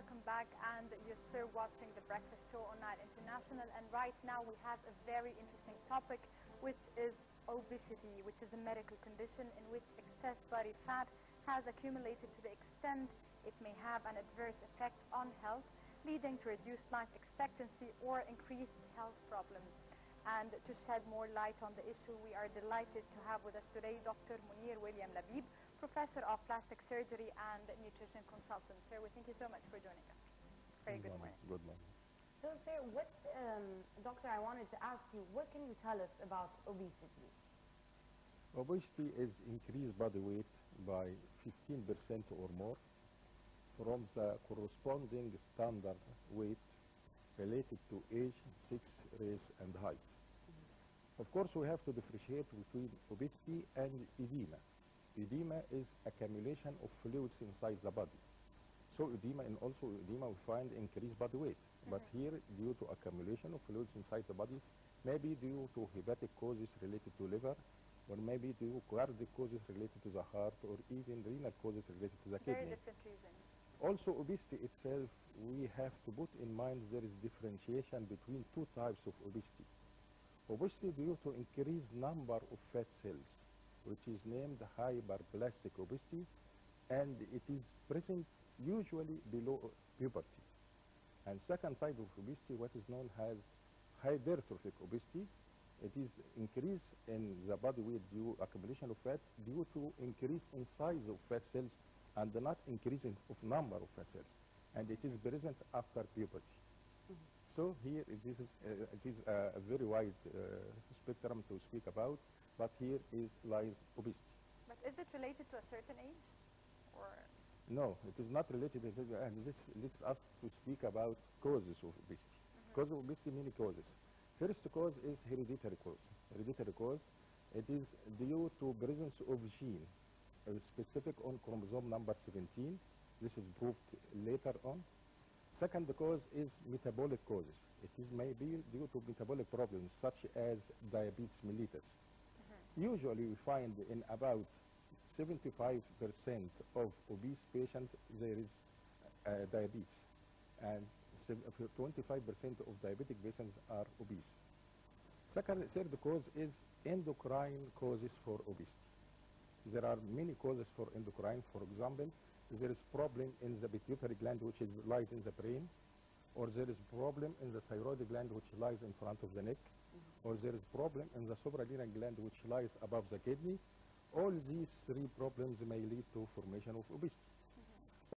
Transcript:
welcome back. And you're still watching the Breakfast Show on Nile International. And right now we have a very interesting topic, which is obesity, which is a medical condition in which excess body fat has accumulated to the extent it may have an adverse effect on health, leading to reduced life expectancy or increased health problems. And to shed more light on the issue, we are delighted to have with us today Dr. Mounir William Labib, Professor of Plastic Surgery and Nutrition Consultant. Sir, we thank you so much for joining us. Very good morning. Good morning. So, sir, what, um, doctor, I wanted to ask you, what can you tell us about obesity? Obesity is increased body weight by 15% or more from the corresponding standard weight related to age, sex, race, and height. Of course, we have to differentiate between obesity and edema. Edema is accumulation of fluids inside the body. So edema and also edema we find increased body weight. But mm-hmm. here, due to accumulation of fluids inside the body, maybe due to hepatic causes related to liver, or maybe due to cardiac causes related to the heart, or even renal causes related to the Very kidney. different reasons. Also, obesity itself, we have to put in mind there is differentiation between two types of obesity. Obesity due to increased number of fat cells, which is named hyperplastic obesity, and it is present usually below puberty. And second type of obesity, what is known as hypertrophic obesity, it is increase in the body weight due accumulation of fat due to increase in size of fat cells and not increasing of number of fat cells. And it is present after puberty. So here it is, uh, it is a, a very wide uh, spectrum to speak about, but here is lies obesity. But is it related to a certain age? Or No, it is not related. And this leads us to speak about causes of obesity. Cause of obesity, many causes. First cause is hereditary cause. Hereditary cause, it is due to presence of gene uh, specific on chromosome number 17. This is proved later on. Second cause is metabolic causes. It is maybe due to metabolic problems such as diabetes mellitus. Usually we find in about 75% of obese patients there is uh, diabetes and uh, 25% of diabetic patients are obese. Second, third cause is endocrine causes for obesity. There are many causes for endocrine. For example, there is problem in the pituitary gland which is, lies in the brain, or there is problem in the thyroid gland which lies in front of the neck, or there is problem in the suprarenal gland which lies above the kidney. All these three problems may lead to formation of obesity.